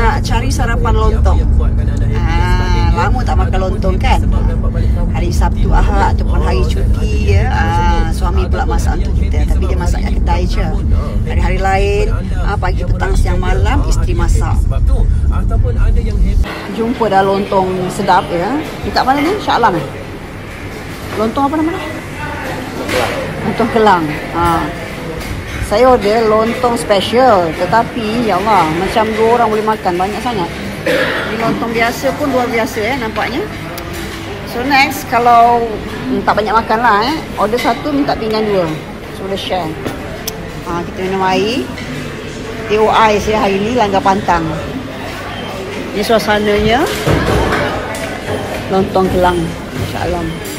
nak cari sarapan lontong. Ah, lama tak makan lontong kan? Hari Sabtu Ahad ataupun hari cuti ya. Ah, suami pula masak untuk kita tapi dia masak kat kedai je. Hari-hari lain, ah, pagi, petang, siang, malam isteri masak. Jumpa dah lontong sedap ya. Ni kat mana ni? Shah Alam eh? Lontong apa nama? Lontong Kelang. Ha. Saya order lontong special tetapi ya Allah macam dua orang boleh makan banyak sangat. Ini lontong biasa pun luar biasa eh nampaknya. So next kalau hmm, tak banyak makan lah eh order satu minta pinggan dua. So boleh share. Ha, kita minum air. TOI saya hari ni langgar pantang. Ini suasananya lontong kelang. InsyaAllah.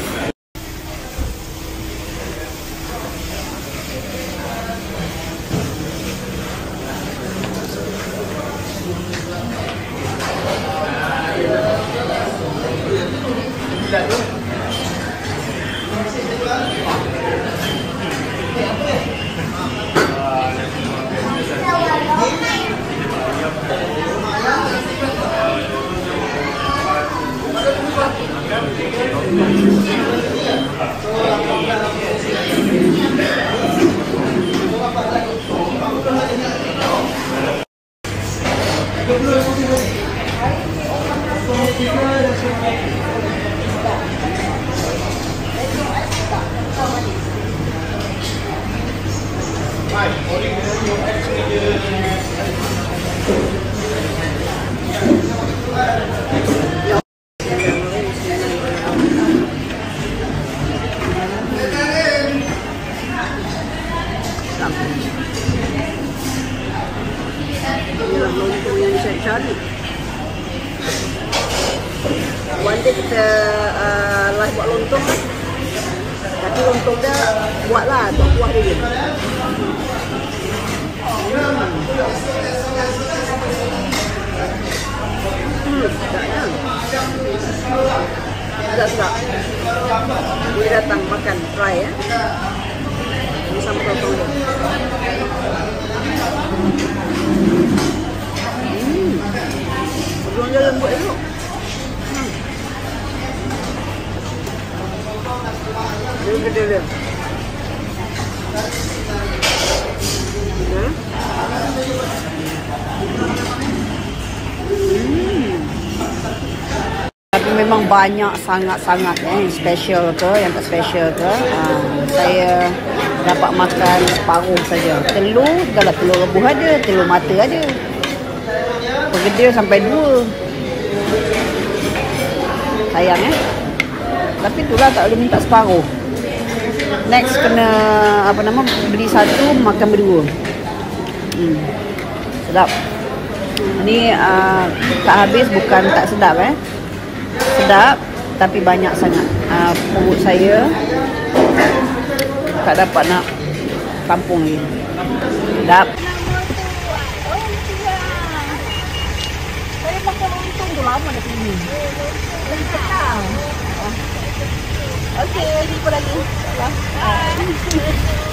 Uh, buat lontong. Tapi lontong dia buat lah, buat kuah dia Hmm, sedapnya. Sedap. Boleh datang makan, try ya. Ini sama dia. Sebelum dia lembut. Hmm. Dia gede dia. Hmm. Hmm. Tapi memang banyak sangat-sangat eh, special ke, yang tak special ke. Ha, saya dapat makan separuh saja. Telur, kalau telur rebus ada, telur mata ada. Bergedil sampai dua. Sayang eh. Tapi itulah tak boleh minta separuh. Next kena apa nama beli satu makan berdua. Hmm. Sedap. Ni uh, tak habis bukan tak sedap eh. Sedap tapi banyak sangat. Uh, perut saya tak dapat nak tampung lagi. Sedap. Lama dah sini. Okey, jumpa lagi. Bye.